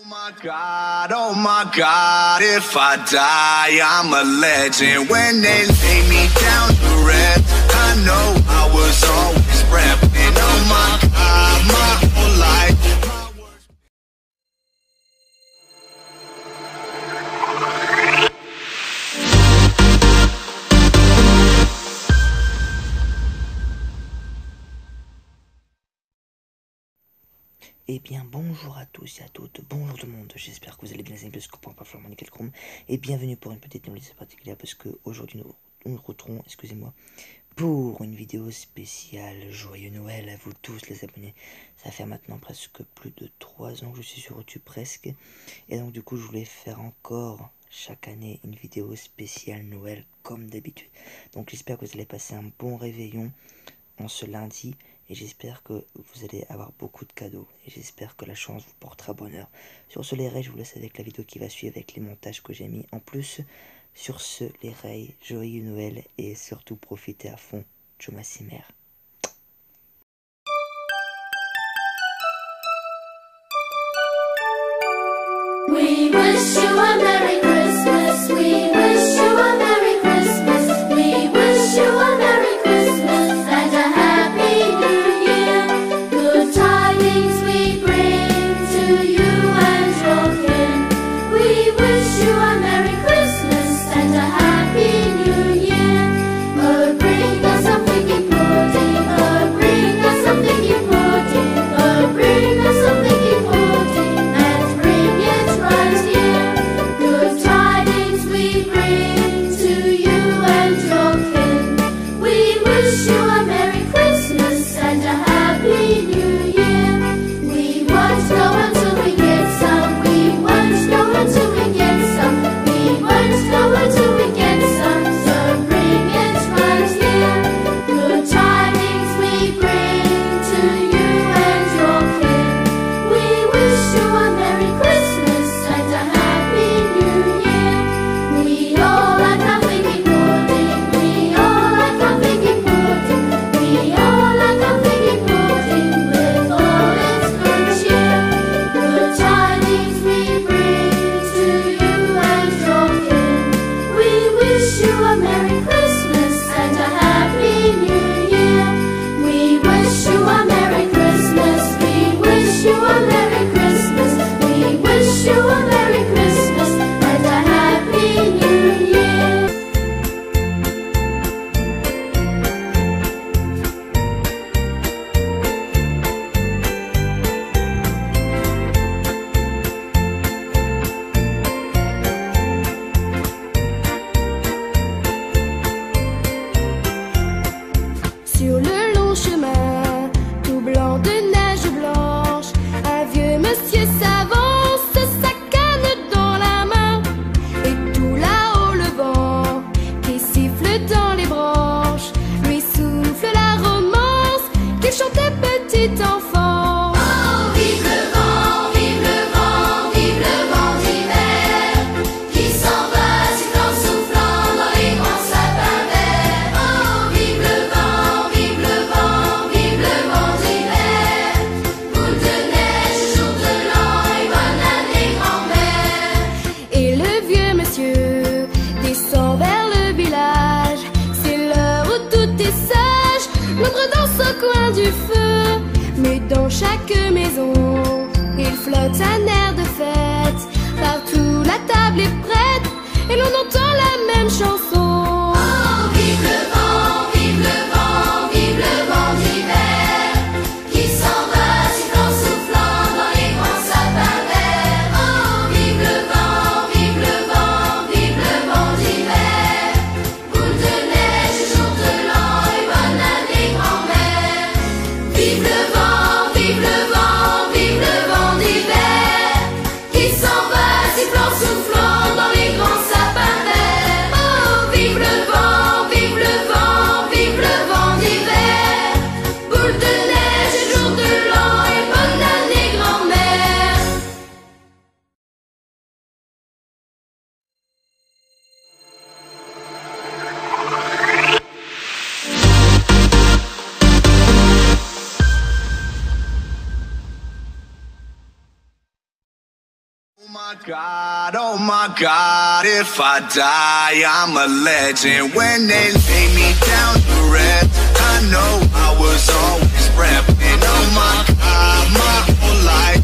Oh my god, oh my god, if I die, I'm a legend. When they lay me down to rest, I know I was always Eh bien, bonjour à tous et à toutes, bonjour tout le monde, j'espère que vous allez bien, c'est plus que pour pas faire chrome, et bienvenue pour une petite nouvelle particulière, parce que aujourd'hui nous nous nous retrouvons, excusez-moi, pour une vidéo spéciale Joyeux Noël à vous tous les abonnés. Ça fait maintenant presque plus de 3 ans que je suis sur YouTube presque, et donc du coup je voulais faire encore chaque année une vidéo spéciale Noël comme d'habitude. Donc j'espère que vous allez passer un bon réveillon en ce lundi et j'espère que vous allez avoir beaucoup de cadeaux et j'espère que la chance vous portera bonheur. Sur ce les rays, je vous laisse avec la vidéo qui va suivre avec les montages que j'ai mis en plus. Sur ce les rays, joyeux Noël et surtout profitez à fond. Thomas Simer. Sur le Mais dans chaque maison, il flotte un air de fête. Partout la table est prête. Et l'on entend la même chanson. my God, oh my God, if I die, I'm a legend. When they lay me down to rest, I know I was always prepping. Oh my God, my whole life.